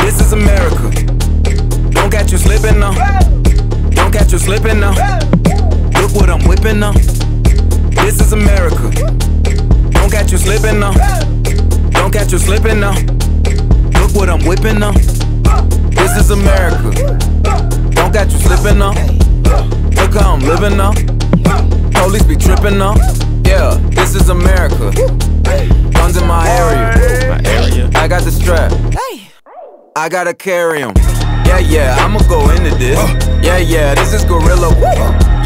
This is America. Don't catch you slipping now. Don't catch you slipping now. Look what I'm whipping now. This is America. Don't catch you slipping now. Don't catch you slipping now. Look what I'm whipping now. Is America. Don't got you slipping now. Look how I'm living now. Police be tripping now. Yeah, this is America. Guns in my area. My area. I got the strap. I gotta carry 'em. Yeah, yeah, I'ma go into this. Yeah, yeah, this is guerilla.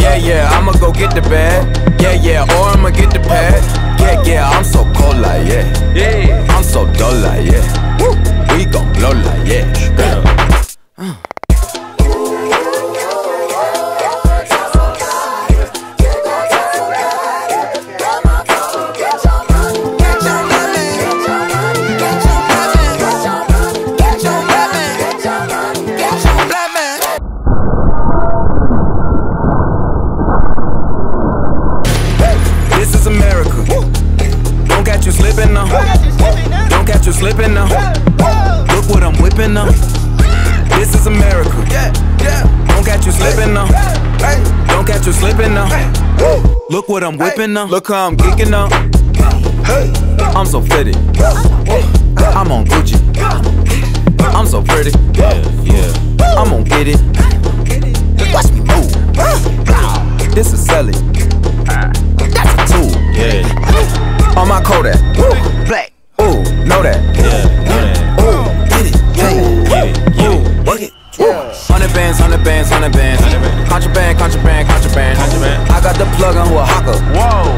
Yeah, yeah, I'ma go get the bag. Yeah, yeah, or I'ma get the pad. Yeah, yeah, I'm so cold like catch you slipping now. Don't catch you slipping now. Look what I'm whipping now. This is America. Don't catch you slipping now. Don't catch you slipping now. Look what I'm whipping now. Look how I'm geeking now. I'm so fitted. I'm on Gucci. I'm so pretty. Yeah, yeah. I'm gonna get it. Watch me move. This is selling. That's a tool. Yeah, my Kodak. Black. Ooh, know that. yeah, know that. Ooh, get it. Get it, get it. Work it. Hundred bands, hundred bands, hundred bands. Contraband, contraband, contraband. Contraband. I got the plug on Oaxaca. Whoa.